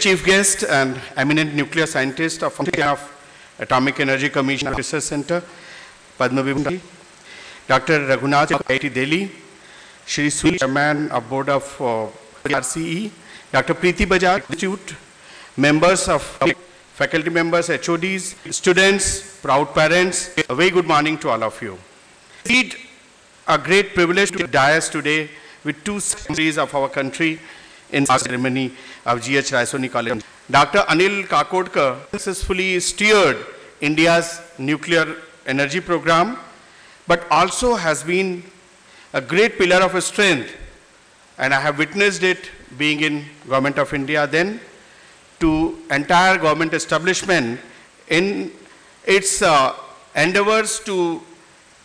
Chief guest and eminent nuclear scientist of of Atomic Energy Commission Research Center, Padma Vibhuti, Dr. Raghunath of IIT Delhi, Shri Sui, Chairman of Board of uh, RCE, Dr. Preeti Bajaj Institute, members of faculty members, HODs, students, proud parents, a very good morning to all of you. Indeed, a great privilege to dais today with two centuries of our country in the ceremony of GH Raisoni College. Dr. Anil Kakodkar successfully steered India's nuclear energy program, but also has been a great pillar of strength, and I have witnessed it being in Government of India then, to entire government establishment in its uh, endeavors to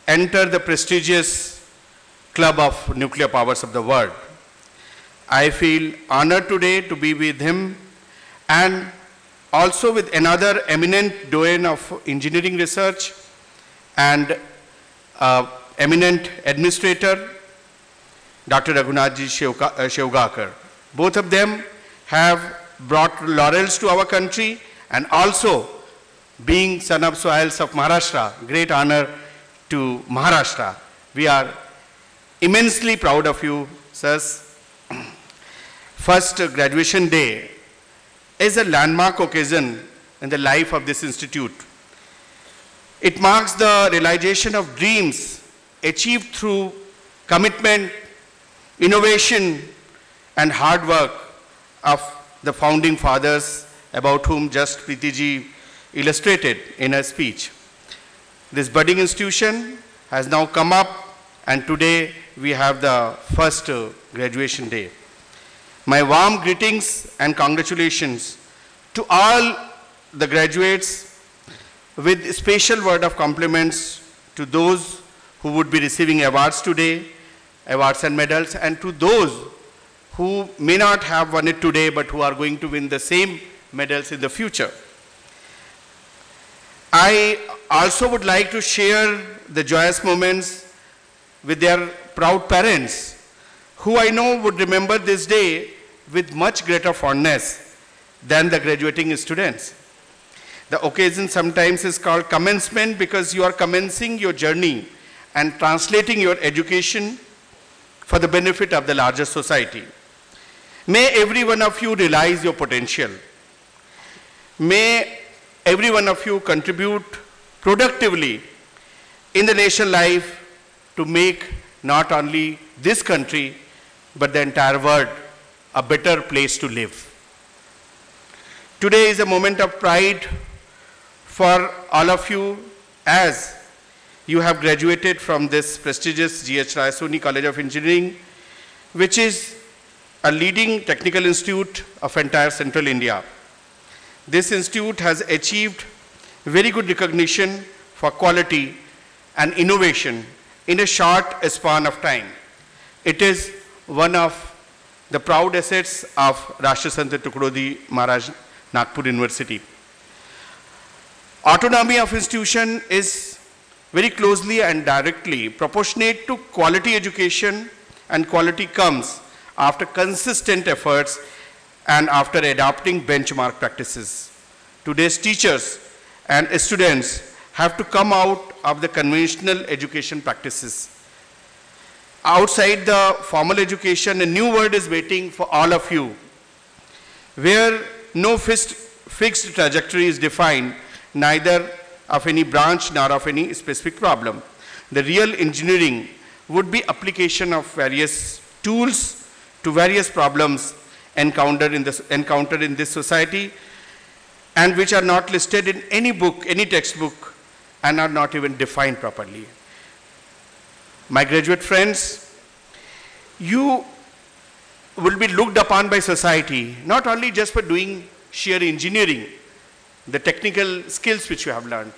enter the prestigious club of nuclear powers of the world. I feel honored today to be with him and also with another eminent doyen of engineering research and uh, eminent administrator, Dr. Raghunathji Shevka- uh, Shevgakar. Both of them have brought laurels to our country and also being son of soils of Maharashtra, great honor to Maharashtra. We are immensely proud of you, sirs. First graduation day is a landmark occasion in the life of this institute. It marks the realization of dreams achieved through commitment, innovation, and hard work of the founding fathers about whom just Preetiji illustrated in her speech. This budding institution has now come up and today we have the first uh, graduation day. My warm greetings and congratulations to all the graduates with special word of compliments to those who would be receiving awards today, awards and medals, and to those who may not have won it today but who are going to win the same medals in the future. I also would like to share the joyous moments with their proud parents, who I know would remember this day with much greater fondness than the graduating students. The occasion sometimes is called commencement because you are commencing your journey and translating your education for the benefit of the larger society. May every one of you realize your potential. May every one of you contribute productively in the nation life to make not only this country but the entire world a better place to live. Today is a moment of pride for all of you as you have graduated from this prestigious GH Raisoni College of Engineering, which is a leading technical institute of entire central India. This institute has achieved very good recognition for quality and innovation in a short span of time. It is one of the proud assets of Rashtrasanta Tukadoji Maharaj Nagpur University. Autonomy of institution is very closely and directly proportionate to quality education and quality comes after consistent efforts and after adopting benchmark practices. Today's teachers and students have to come out of the conventional education practices. Outside the formal education, a new world is waiting for all of you, where no fixed, trajectory is defined, neither of any branch nor of any specific problem. The real engineering would be application of various tools to various problems encountered in this, encountered in this society and which are not listed in any book, any textbook, and are not even defined properly. My graduate friends, you will be looked upon by society not only just for doing sheer engineering, the technical skills which you have learned.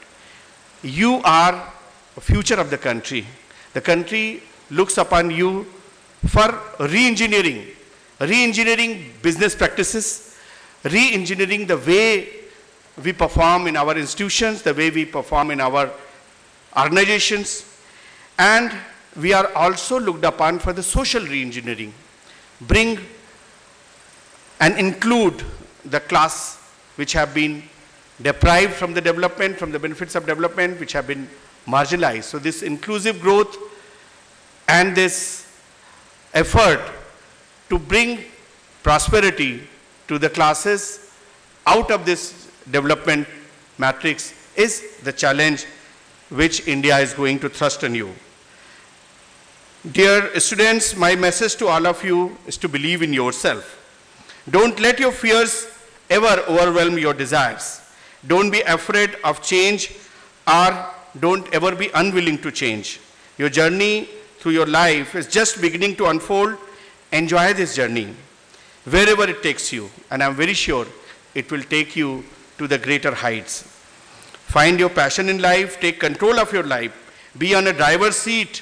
You are a future of the country. The country looks upon you for re-engineering, re-engineering business practices, re-engineering the way we perform in our institutions, the way we perform in our organizations, and we are also looked upon for the social re-engineering. Bring and include the class which have been deprived from the development, from the benefits of development, which have been marginalized. So this inclusive growth and this effort to bring prosperity to the classes out of this development matrix is the challenge which India is going to thrust on you. Dear students, my message to all of you is to believe in yourself. Don't let your fears ever overwhelm your desires. Don't be afraid of change or don't ever be unwilling to change. Your journey through your life is just beginning to unfold. Enjoy this journey wherever it takes you, and I'm very sure it will take you to the greater heights. Find your passion in life, take control of your life, be on a driver's seat,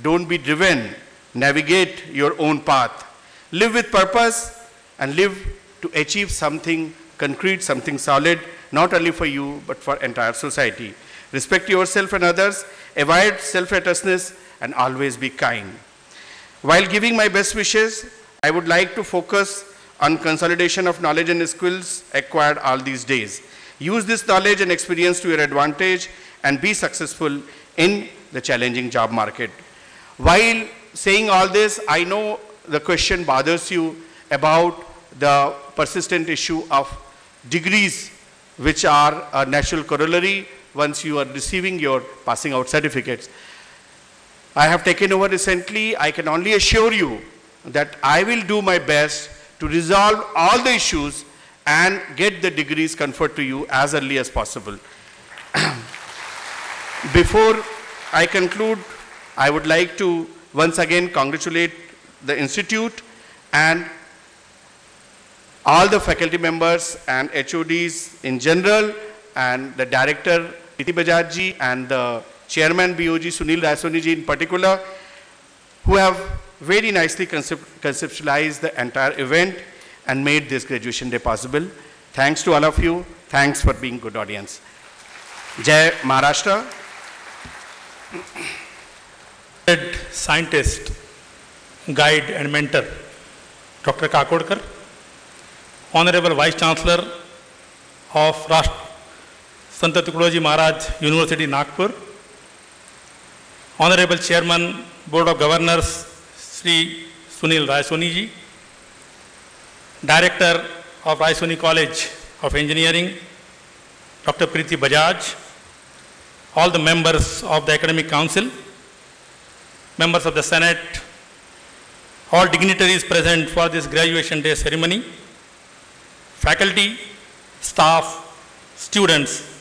don't be driven, navigate your own path. Live with purpose and live to achieve something concrete, something solid, not only for you, but for entire society. Respect yourself and others, avoid self-righteousness, and always be kind. While giving my best wishes, I would like to focus on consolidation of knowledge and skills acquired all these days. Use this knowledge and experience to your advantage and be successful in the challenging job market. While saying all this, I know the question bothers you about the persistent issue of degrees which are a natural corollary once you are receiving your passing out certificates. I have taken over recently. I can only assure you that I will do my best to resolve all the issues and get the degrees conferred to you as early as possible. Before I conclude, I would like to once again congratulate the Institute and all the faculty members and HODs in general and the director Preeti Bajaj and the chairman BOG Sunil Raisoni in particular who have very nicely concept conceptualized the entire event and made this graduation day possible. Thanks to all of you. Thanks for being good audience. Jai Maharashtra. scientist, guide and mentor, Dr. Kakodkar, Honorable Vice Chancellor of Rashtra Sant Tukadoji Maharaj University, Nagpur, Honorable Chairman, Board of Governors, Sri Sunil Raisoni ji, Director of Raisoni College of Engineering, Dr. Preeti Bajaj, all the members of the Academic Council, members of the Senate, all dignitaries present for this graduation day ceremony, faculty, staff, students,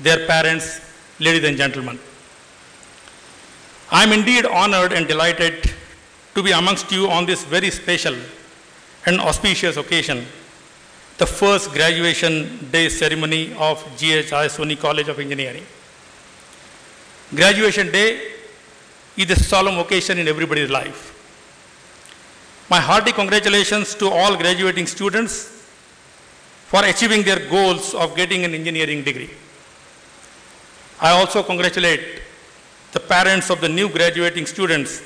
their parents, ladies and gentlemen. I am indeed honored and delighted to be amongst you on this very special and auspicious occasion, the first graduation day ceremony of GH Raisoni College of Engineering. Graduation day is a solemn occasion in everybody's life. My hearty congratulations to all graduating students for achieving their goals of getting an engineering degree. I also congratulate the parents of the new graduating students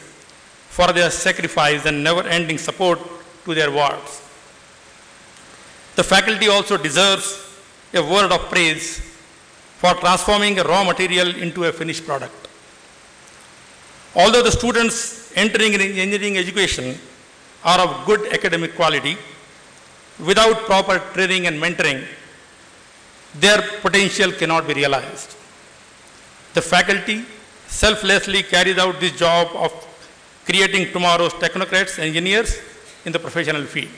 for their sacrifice and never-ending support to their wards. The faculty also deserves a word of praise for transforming a raw material into a finished product. Although the students entering in engineering education are of good academic quality, without proper training and mentoring, their potential cannot be realized. The faculty selflessly carries out this job of creating tomorrow's technocrats, engineers in the professional field.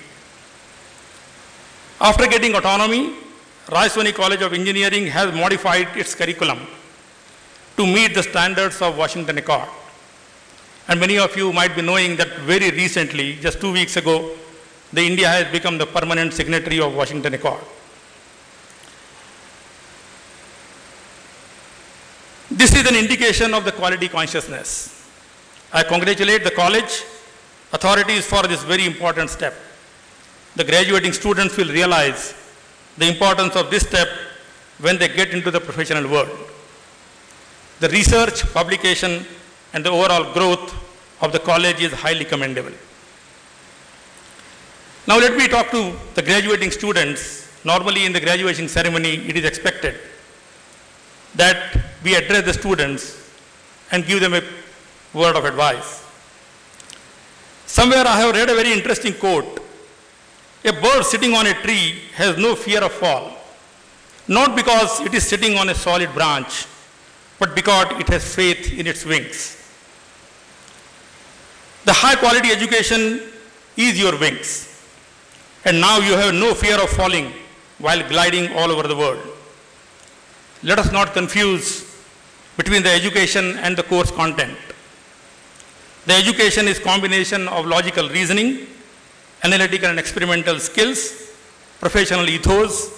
After getting autonomy, Raisoni College of Engineering has modified its curriculum to meet the standards of Washington Accord. And many of you might be knowing that very recently, just two weeks ago, the India has become the permanent signatory of Washington Accord. This is an indication of the quality consciousness. I congratulate the college authorities for this very important step. The graduating students will realize the importance of this step when they get into the professional world. The research, publication, and the overall growth of the college is highly commendable. Now let me talk to the graduating students. Normally in the graduation ceremony, it is expected that we address the students and give them a word of advice. Somewhere I have read a very interesting quote. A bird sitting on a tree has no fear of fall, not because it is sitting on a solid branch, but because it has faith in its wings. The high quality education is your wings. And now you have no fear of falling while gliding all over the world. Let us not confuse between the education and the course content. The education is combination of logical reasoning, analytical and experimental skills, professional ethos,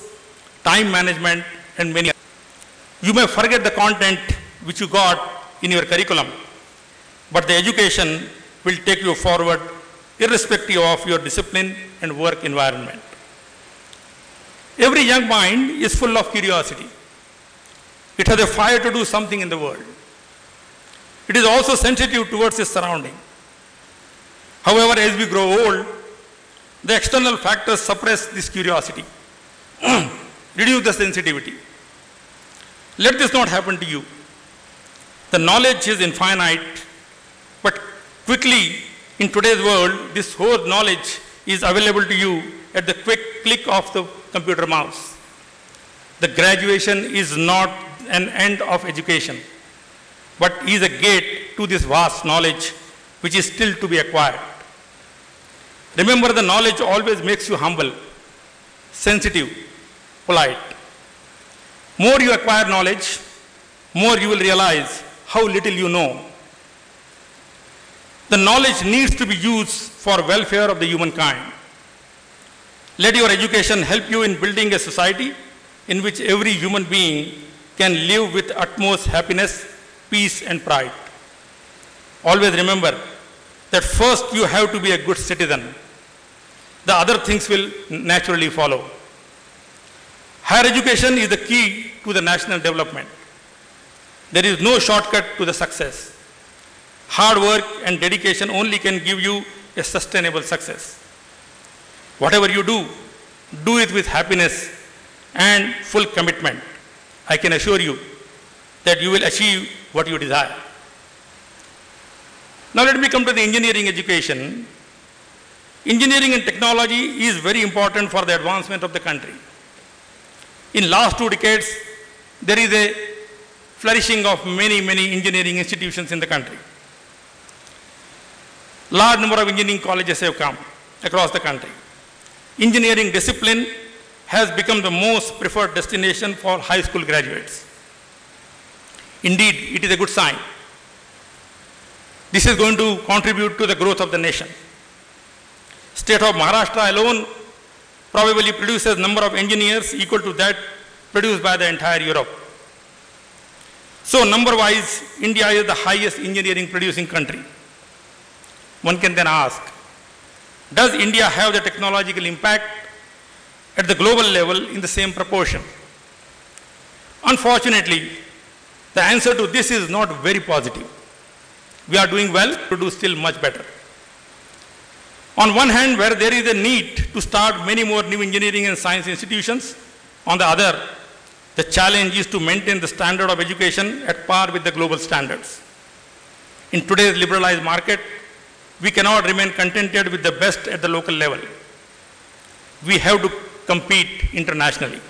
time management, and many others. You may forget the content which you got in your curriculum, but the education will take you forward irrespective of your discipline and work environment. Every young mind is full of curiosity. It has a fire to do something in the world. It is also sensitive towards its surrounding. However, as we grow old, the external factors suppress this curiosity, reduce the sensitivity. Let this not happen to you. The knowledge is infinite, but quickly in today's world, this whole knowledge is available to you at the quick click of the computer mouse. The graduation is not an end of education, but is a gate to this vast knowledge which is still to be acquired. Remember, the knowledge always makes you humble, sensitive, polite. More you acquire knowledge, more you will realize how little you know. The knowledge needs to be used for welfare of the humankind. Let your education help you in building a society in which every human being can live with utmost happiness, peace, and pride. Always remember that first you have to be a good citizen. The other things will naturally follow. Higher education is the key to the national development. There is no shortcut to the success. Hard work and dedication only can give you a sustainable success. Whatever you do, do it with happiness and full commitment. I can assure you that you will achieve what you desire. Now let me come to the engineering education. Engineering and technology is very important for the advancement of the country. In last two decades, there is a flourishing of many, many engineering institutions in the country. Large number of engineering colleges have come across the country. Engineering discipline has become the most preferred destination for high school graduates. Indeed, it is a good sign. This is going to contribute to the growth of the nation. State of Maharashtra alone probably produces number of engineers equal to that produced by the entire Europe. So number-wise, India is the highest engineering producing country. One can then ask, does India have the technological impact at the global level in the same proportion? Unfortunately, the answer to this is not very positive. We are doing well to do still much better. On one hand, where there is a need to start many more new engineering and science institutions, on the other, the challenge is to maintain the standard of education at par with the global standards. In today's liberalized market, we cannot remain contented with the best at the local level. We have to compete internationally.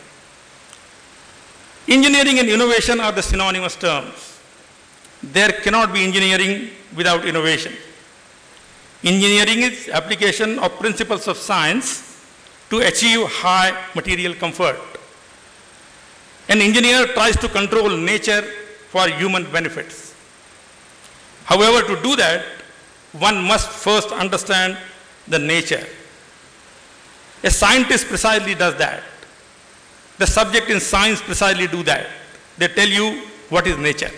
Engineering and innovation are the synonymous terms. There cannot be engineering without innovation. Engineering is application of principles of science to achieve high material comfort. An engineer tries to control nature for human benefits. However, to do that, one must first understand the nature. A scientist precisely does that. The subject in science precisely do that. They tell you what is nature.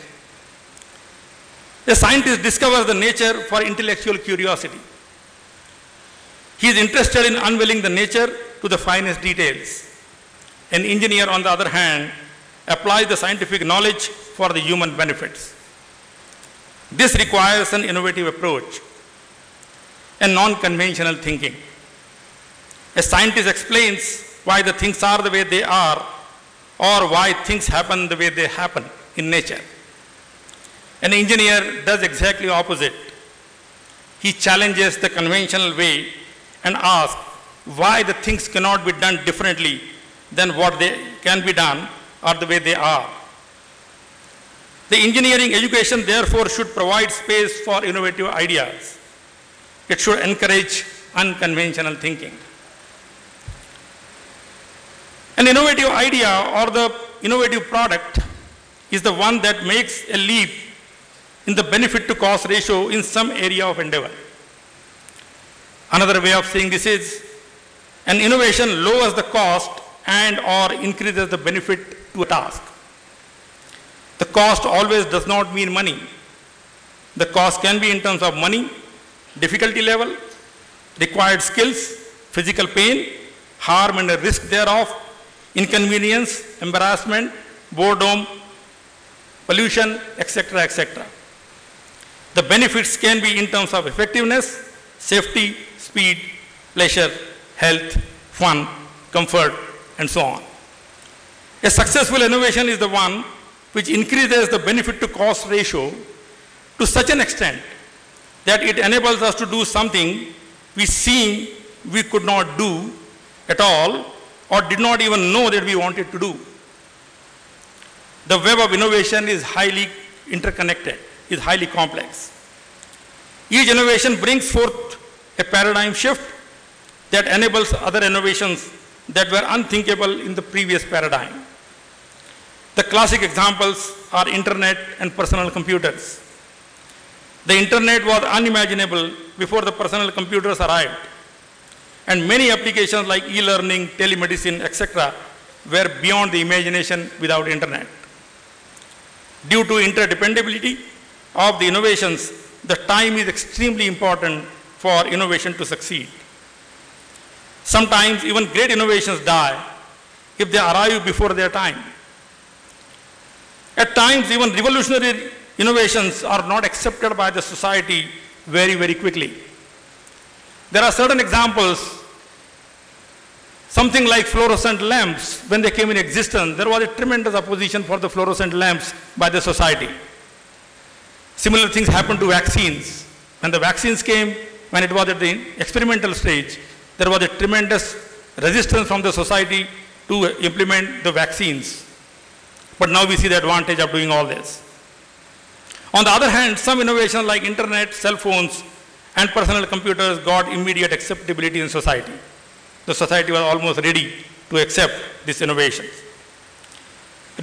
A scientist discovers the nature for intellectual curiosity. He is interested in unveiling the nature to the finest details. An engineer, on the other hand, applies the scientific knowledge for the human benefits. This requires an innovative approach and non-conventional thinking. A scientist explains why the things are the way they are or why things happen the way they happen in nature. An engineer does exactly opposite. He challenges the conventional way and asks why the things cannot be done differently than what they can be done or the way they are. The engineering education therefore should provide space for innovative ideas. It should encourage unconventional thinking. An innovative idea or the innovative product is the one that makes a leap in the benefit to cost ratio in some area of endeavor. Another way of saying this is an innovation lowers the cost and or increases the benefit to a task. The cost always does not mean money. The cost can be in terms of money, difficulty level, required skills, physical pain, harm and risk thereof, inconvenience, embarrassment, boredom, pollution, etc., etc. The benefits can be in terms of effectiveness, safety, speed, pleasure, health, fun, comfort, and so on. A successful innovation is the one which increases the benefit to cost ratio to such an extent that it enables us to do something we seem we could not do at all or did not even know that we wanted to do. The web of innovation is highly interconnected, is highly complex. Each innovation brings forth a paradigm shift that enables other innovations that were unthinkable in the previous paradigm. The classic examples are internet and personal computers. The internet was unimaginable before the personal computers arrived. And many applications like e-learning, telemedicine, etc. were beyond the imagination without internet. Due to interdependability of the innovations, the time is extremely important for innovation to succeed. Sometimes even great innovations die if they arrive before their time. At times, even revolutionary innovations are not accepted by the society very, very quickly. There are certain examples, something like fluorescent lamps, when they came in existence, there was a tremendous opposition for the fluorescent lamps by the society. Similar things happened to vaccines. When the vaccines came, when it was at the experimental stage, there was a tremendous resistance from the society to implement the vaccines. But now we see the advantage of doing all this. On the other hand, some innovations like internet, cell phones, and personal computers got immediate acceptability in society. The society was almost ready to accept these innovations.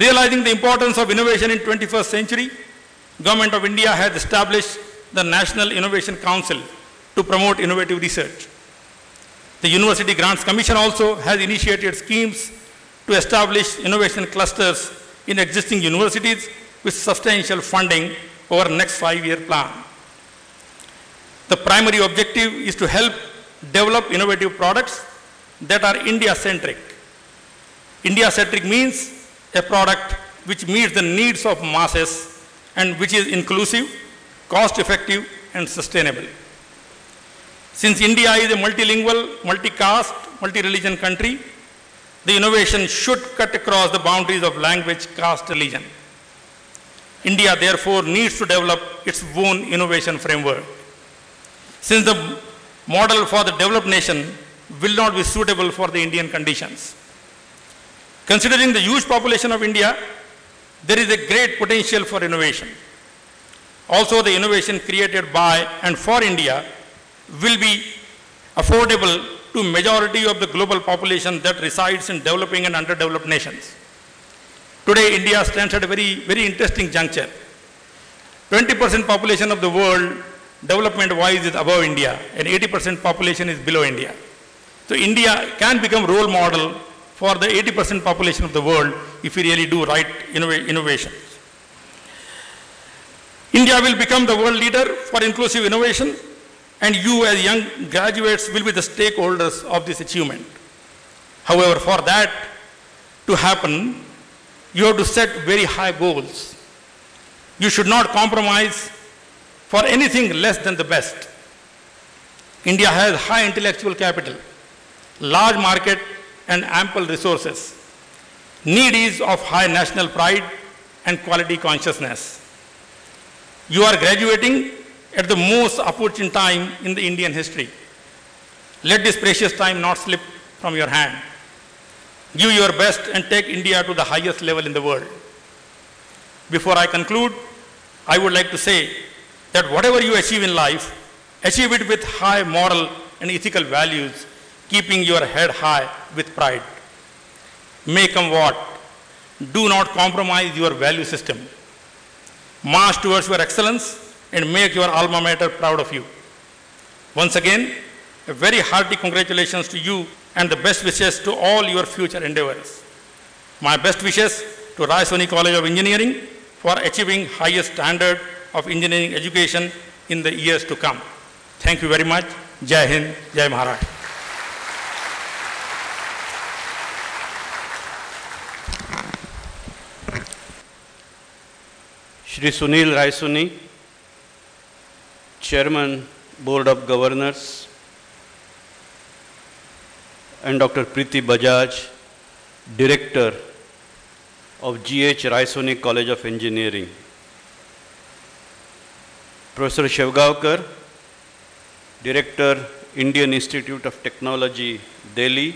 Realizing the importance of innovation in 21st century, Government of India has established the National Innovation Council to promote innovative research. The University Grants Commission also has initiated schemes to establish innovation clusters in existing universities with substantial funding over next five-year plan. The primary objective is to help develop innovative products that are India-centric. India-centric means a product which meets the needs of masses and which is inclusive, cost-effective, and sustainable. Since India is a multilingual, multi-caste, multi-religion country, the innovation should cut across the boundaries of language, caste, religion. India therefore needs to develop its own innovation framework. Since the model for the developed nation will not be suitable for the Indian conditions. Considering the huge population of India, there is a great potential for innovation. Also, the innovation created by and for India will be affordable to majority of the global population that resides in developing and underdeveloped nations. Today, India stands at a very, very interesting juncture. 20% population of the world, development-wise, is above India, and 80% population is below India. So India can become role model for the 80% population of the world if we really do right innov innovation. India will become the world leader for inclusive innovation and you as young graduates will be the stakeholders of this achievement. However, for that to happen, you have to set very high goals. You should not compromise for anything less than the best. India has high intellectual capital, large market, and ample resources. Need is of high national pride and quality consciousness. You are graduating at the most opportune time in the Indian history. Let this precious time not slip from your hand. Give your best and take India to the highest level in the world. Before I conclude, I would like to say that whatever you achieve in life, achieve it with high moral and ethical values, keeping your head high with pride. May come what, do not compromise your value system. March towards your excellence and make your alma mater proud of you. Once again, a very hearty congratulations to you and the best wishes to all your future endeavors. My best wishes to Raisoni College of Engineering for achieving highest standard of engineering education in the years to come. Thank you very much. Jai Hind, Jai Maharashtra. Shri Sunil Raisoni, Chairman, Board of Governors, and Dr. Preeti Bajaj, Director of GH Raisoni College of Engineering. Professor Shevgaonkar, Director, Indian Institute of Technology, Delhi.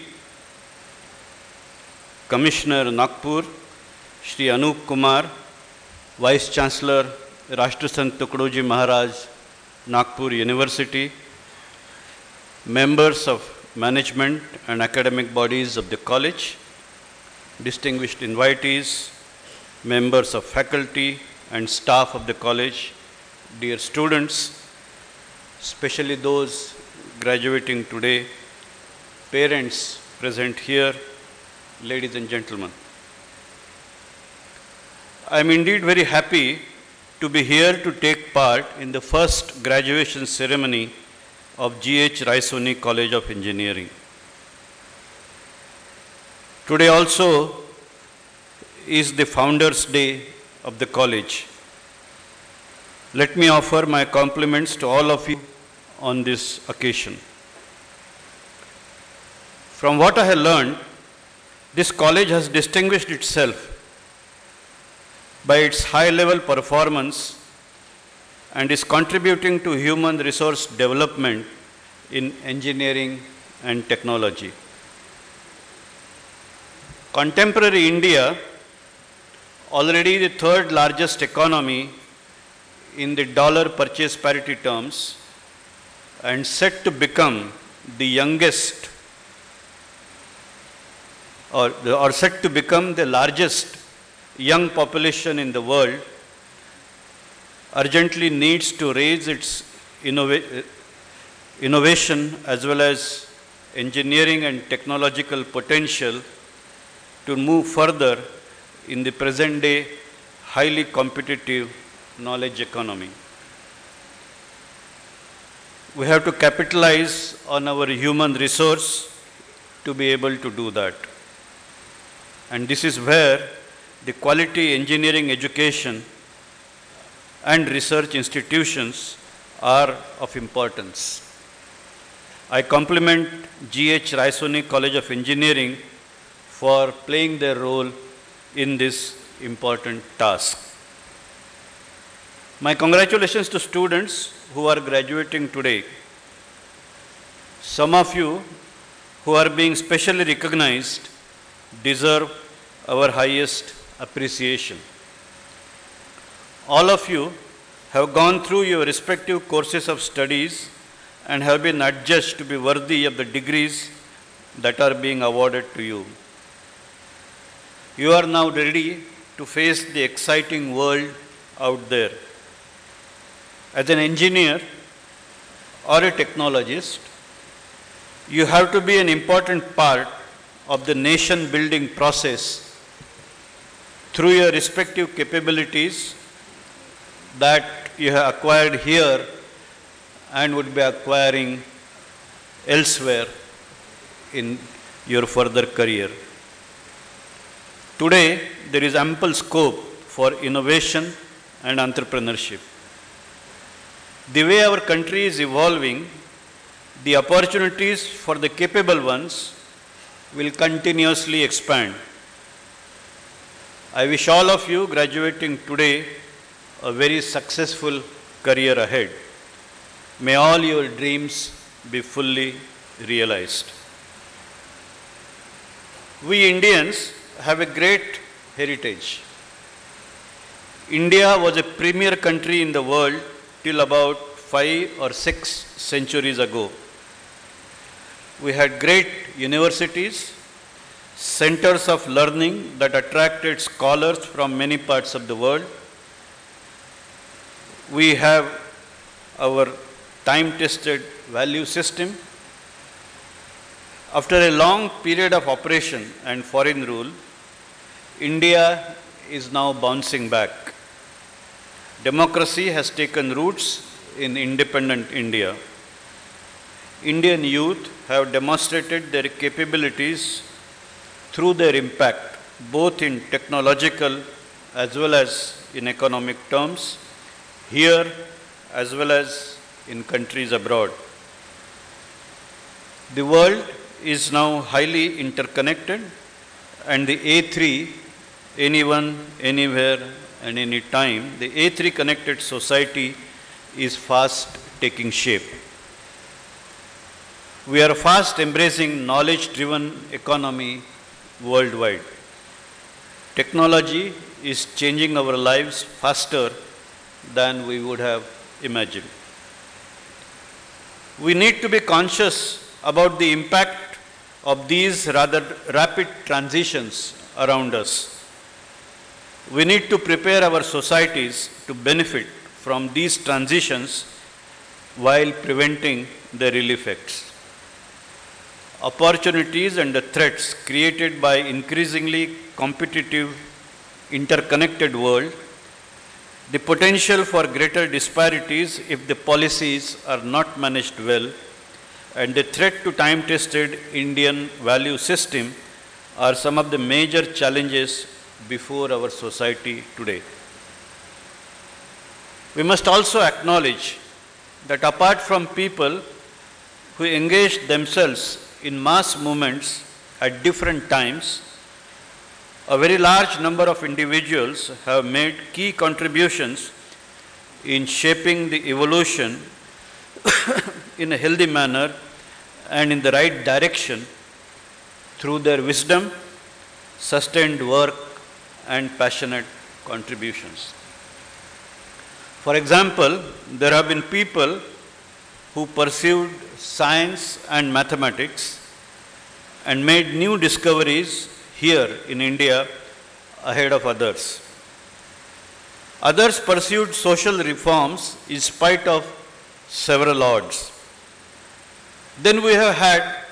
Commissioner Nagpur, Shri Anup Kumar, Vice Chancellor, Rashtrasant Tukdoji Maharaj, Nagpur University, members of management and academic bodies of the college, distinguished invitees, members of faculty and staff of the college, dear students, especially those graduating today, parents present here, ladies and gentlemen. I am indeed very happy to be here to take part in the first graduation ceremony of GH Raisoni College of Engineering. Today also is the Founders Day of the college. Let me offer my compliments to all of you on this occasion. From what I have learned, this college has distinguished itself by its high level performance and is contributing to human resource development in engineering and technology. Contemporary India, already the third largest economy in the dollar purchase parity terms and set to become the youngest or, or set to become the largest young population in the world urgently needs to raise its innova- innovation as well as engineering and technological potential to move further in the present day highly competitive knowledge economy. We have to capitalize on our human resource to be able to do that. And this is where the quality engineering education and research institutions are of importance. I compliment GH Raisoni College of Engineering for playing their role in this important task. My congratulations to students who are graduating today. Some of you who are being specially recognized deserve our highest appreciation. All of you have gone through your respective courses of studies and have been adjudged to be worthy of the degrees that are being awarded to you. You are now ready to face the exciting world out there. As an engineer or a technologist, you have to be an important part of the nation building process through your respective capabilities that you have acquired here and would be acquiring elsewhere in your further career. Today, there is ample scope for innovation and entrepreneurship. The way our country is evolving, the opportunities for the capable ones will continuously expand. I wish all of you graduating today a very successful career ahead. May all your dreams be fully realized. We Indians have a great heritage. India was a premier country in the world till about five or six centuries ago. We had great universities, centers of learning that attracted scholars from many parts of the world. We have our time tested value system. After a long period of operation and foreign rule, India is now bouncing back. Democracy has taken roots in independent India. Indian youth have demonstrated their capabilities through their impact, both in technological as well as in economic terms, here as well as in countries abroad. The world is now highly interconnected, and the A3, anyone, anywhere, and any time, the A3 connected society is fast taking shape. We are fast embracing knowledge driven economy worldwide. Technology is changing our lives faster than we would have imagined. We need to be conscious about the impact of these rather rapid transitions around us. We need to prepare our societies to benefit from these transitions while preventing their ill effects. Opportunities and the threats created by increasingly competitive, interconnected world, the potential for greater disparities if the policies are not managed well, and the threat to time-tested Indian value system are some of the major challenges before our society today. We must also acknowledge that apart from people who engage themselves in mass movements at different times, a very large number of individuals have made key contributions in shaping the evolution in a healthy manner and in the right direction through their wisdom, sustained work, and passionate contributions. For example, there have been people who pursued science and mathematics and made new discoveries here in India ahead of others. Others pursued social reforms in spite of several odds. Then we have had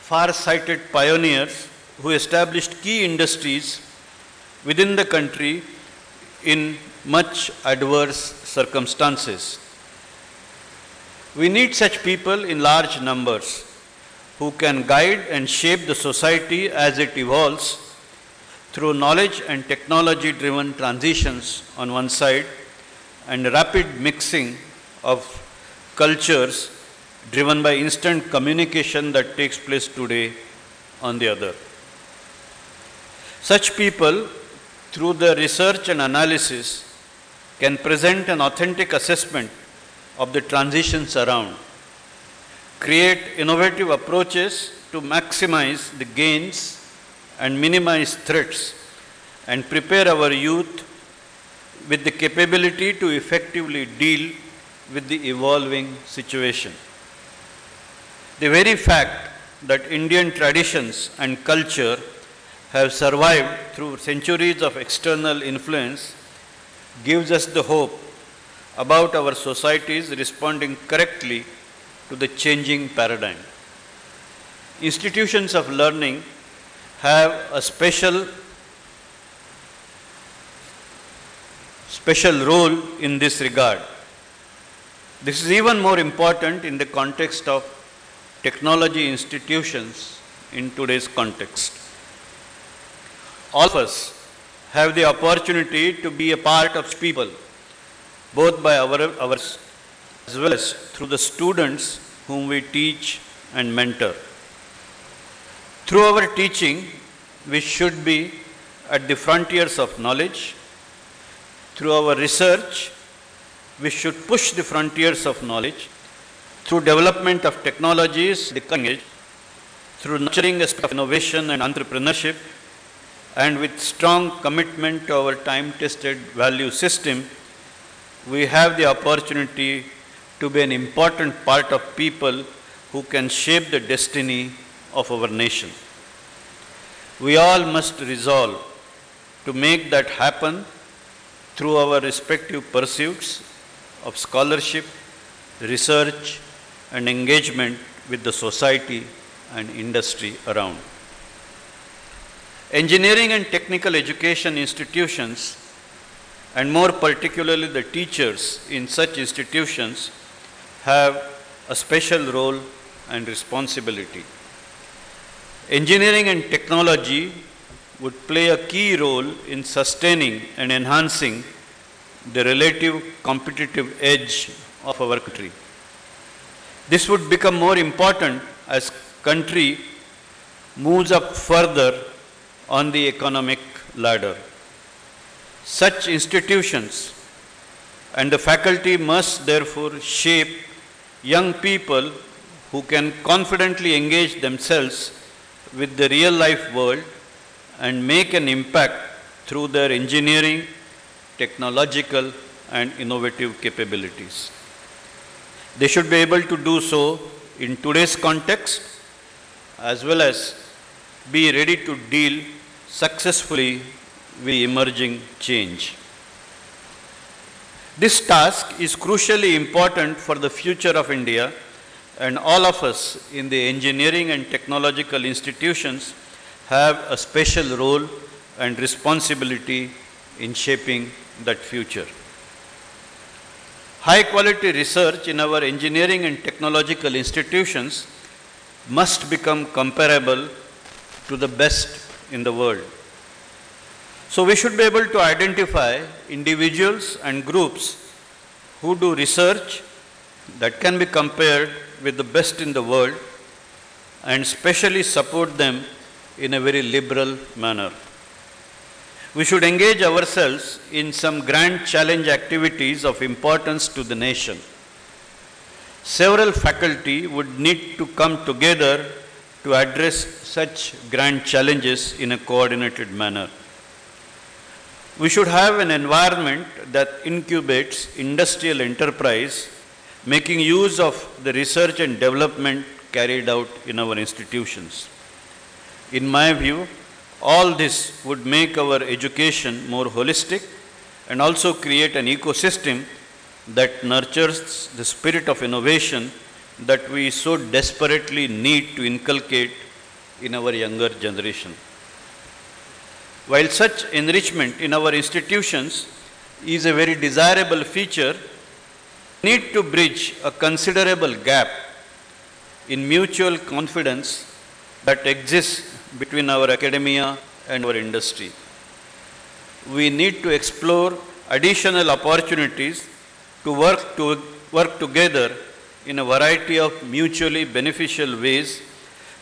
far-sighted pioneers who established key industries within the country in much adverse circumstances. We need such people in large numbers who can guide and shape the society as it evolves through knowledge and technology driven transitions on one side and rapid mixing of cultures driven by instant communication that takes place today on the other. Such people, through the research and analysis, can present an authentic assessment of the transitions around, create innovative approaches to maximize the gains and minimize threats, and prepare our youth with the capability to effectively deal with the evolving situation. The very fact that Indian traditions and culture have survived through centuries of external influence gives us the hope about our societies responding correctly to the changing paradigm. Institutions of learning have a special special role in this regard. This is even more important in the context of technology institutions in today's context. All of us have the opportunity to be a part of people, both by our, ours as well as through the students whom we teach and mentor. Through our teaching, we should be at the frontiers of knowledge. Through our research, we should push the frontiers of knowledge. Through development of technologies, the cutting edge, through nurturing a spirit of innovation and entrepreneurship, and with strong commitment to our time-tested value system, we have the opportunity to be an important part of people who can shape the destiny of our nation. We all must resolve to make that happen through our respective pursuits of scholarship, research, and engagement with the society and industry around. Engineering and technical education institutions, and more particularly the teachers in such institutions, have a special role and responsibility. Engineering and technology would play a key role in sustaining and enhancing the relative competitive edge of our country. This would become more important as country moves up further on the economic ladder. Such institutions and the faculty must therefore shape young people who can confidently engage themselves with the real life world and make an impact through their engineering, technological, and innovative capabilities. They should be able to do so in today's context as well as be ready to deal successfully with emerging change. This task is crucially important for the future of India and all of us in the engineering and technological institutions have a special role and responsibility in shaping that future. High quality research in our engineering and technological institutions must become comparable to the best in the world. So we should be able to identify individuals and groups who do research that can be compared with the best in the world and specially support them in a very liberal manner. We should engage ourselves in some grand challenge activities of importance to the nation. Several faculty would need to come together to address such grand challenges in a coordinated manner. We should have an environment that incubates industrial enterprise, making use of the research and development carried out in our institutions. In my view, all this would make our education more holistic and also create an ecosystem that nurtures the spirit of innovation that we so desperately need to inculcate in our younger generation. While such enrichment in our institutions is a very desirable feature, we need to bridge a considerable gap in mutual confidence that exists between our academia and our industry. We need to explore additional opportunities to work, to work together in a variety of mutually beneficial ways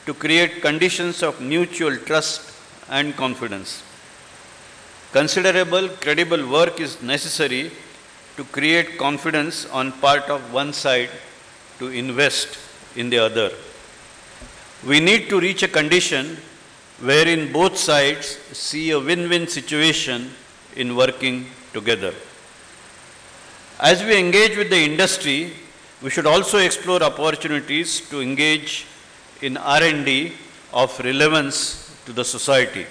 to create conditions of mutual trust and confidence. Considerable credible work is necessary to create confidence on part of one side to invest in the other. We need to reach a condition wherein both sides see a win-win situation in working together. As we engage with the industry, we should also explore opportunities to engage in R&D of relevance to the society.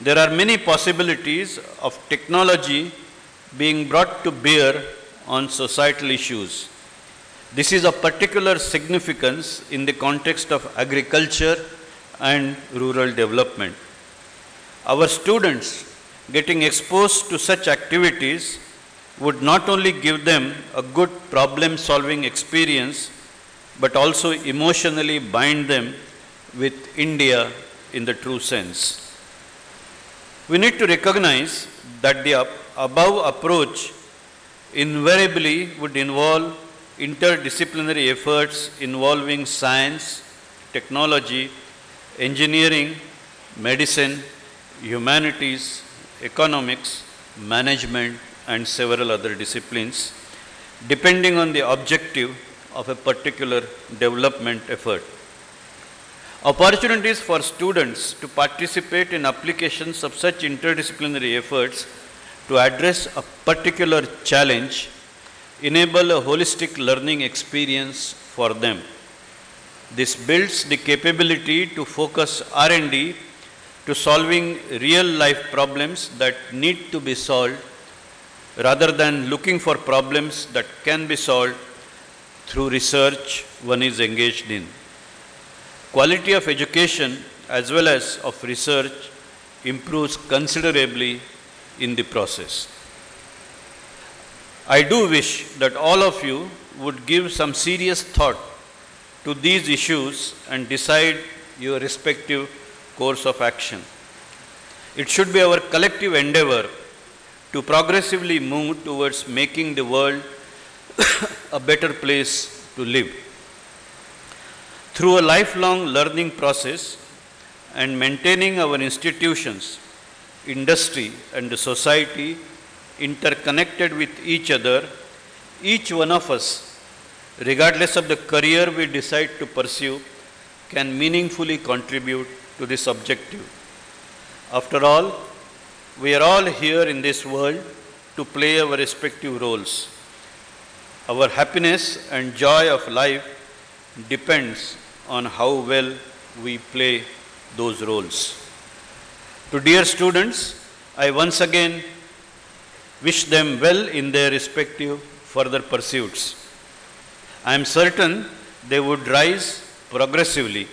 There are many possibilities of technology being brought to bear on societal issues. This is of particular significance in the context of agriculture and rural development. Our students getting exposed to such activities would not only give them a good problem solving experience, but also emotionally bind them with India in the true sense. We need to recognize that the above approach invariably would involve interdisciplinary efforts involving science, technology, engineering, medicine, humanities, economics, management, and several other disciplines, depending on the objective of a particular development effort. Opportunities for students to participate in applications of such interdisciplinary efforts to address a particular challenge enable a holistic learning experience for them. This builds the capability to focus R&D to solving real life problems that need to be solved rather than looking for problems that can be solved through research one is engaged in. Quality of education as well as of research improves considerably in the process. I do wish that all of you would give some serious thought to these issues and decide your respective course of action. It should be our collective endeavor to progressively move towards making the world a better place to live. Through a lifelong learning process and maintaining our institutions, industry, and the society interconnected with each other, each one of us, regardless of the career we decide to pursue, can meaningfully contribute to this objective. After all, we are all here in this world to play our respective roles. Our happiness and joy of life depends on how well we play those roles. To dear students, I once again wish them well in their respective further pursuits. I am certain they would rise progressively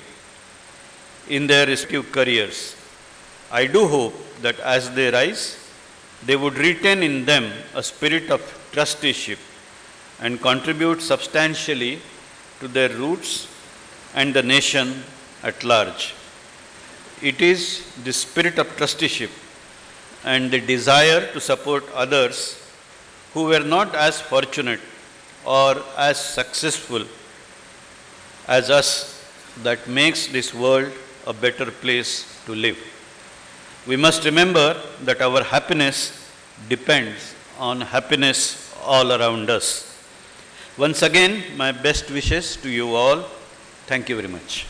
in their respective careers. I do hope that as they rise, they would retain in them a spirit of trusteeship and contribute substantially to their roots and the nation at large. It is the spirit of trusteeship and the desire to support others who were not as fortunate or as successful as us that makes this world a better place to live. We must remember that our happiness depends on happiness all around us. Once again, my best wishes to you all. Thank you very much.